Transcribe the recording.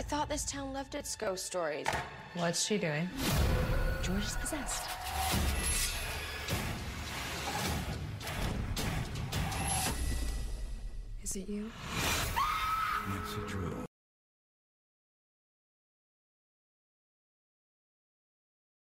I thought this town loved its ghost stories. What's she doing? George is possessed. Is it you? Nancy Drew.